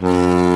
Música